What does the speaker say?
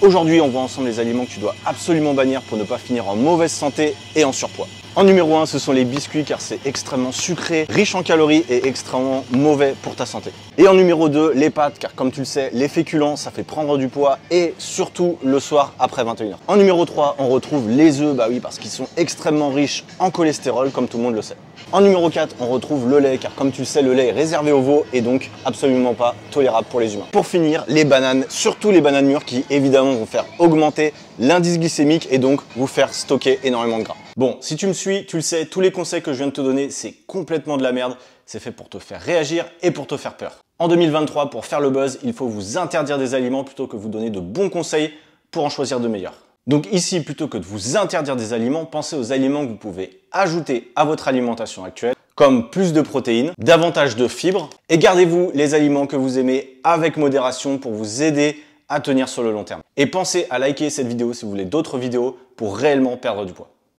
Aujourd'hui, on voit ensemble les aliments que tu dois absolument bannir pour ne pas finir en mauvaise santé et en surpoids. En numéro 1, ce sont les biscuits car c'est extrêmement sucré, riche en calories et extrêmement mauvais pour ta santé. Et en numéro 2, les pâtes car comme tu le sais, les féculents, ça fait prendre du poids et surtout le soir après 21h. En numéro 3, on retrouve les œufs, bah oui parce qu'ils sont extrêmement riches en cholestérol comme tout le monde le sait. En numéro 4, on retrouve le lait car comme tu le sais, le lait est réservé aux veaux et donc absolument pas tolérable pour les humains. Pour finir, les bananes, surtout les bananes mûres qui évidemment vont faire augmenter l'indice glycémique et donc vous faire stocker énormément de gras. Bon, si tu me suis, tu le sais, tous les conseils que je viens de te donner, c'est complètement de la merde. C'est fait pour te faire réagir et pour te faire peur. En 2023, pour faire le buzz, il faut vous interdire des aliments plutôt que vous donner de bons conseils pour en choisir de meilleurs. Donc ici, plutôt que de vous interdire des aliments, pensez aux aliments que vous pouvez ajouter à votre alimentation actuelle, comme plus de protéines, davantage de fibres, et gardez-vous les aliments que vous aimez avec modération pour vous aider à tenir sur le long terme. Et pensez à liker cette vidéo si vous voulez d'autres vidéos pour réellement perdre du poids.